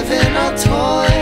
living a toy.